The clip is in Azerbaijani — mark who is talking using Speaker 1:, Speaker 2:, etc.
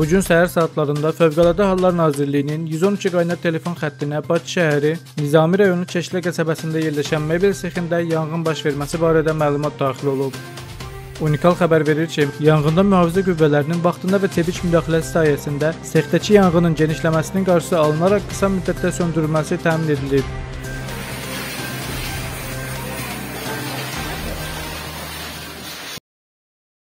Speaker 1: Bu gün səhər saatlarında Fövqəladə Hallar Nazirliyinin 112 qaynar telefon xəttinə Bakı şəhəri Nizami rayonu Keşlə qəsəbəsində yerləşən mebel sexində yanğın baş verməsi barədə məlumat daxil olub. Unikal xəbər verir ki, yanğında mühafizə qüvvələrinin vaxtında və tedrik müdaxiləsi sayəsində sexdəki yanğının genişləməsinin qarşısı alınaraq qısa müddətdə söndürülməsi təmin edilib.